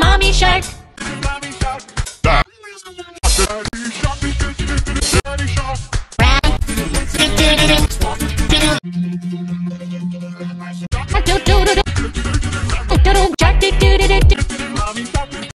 Mommy shark. do do do do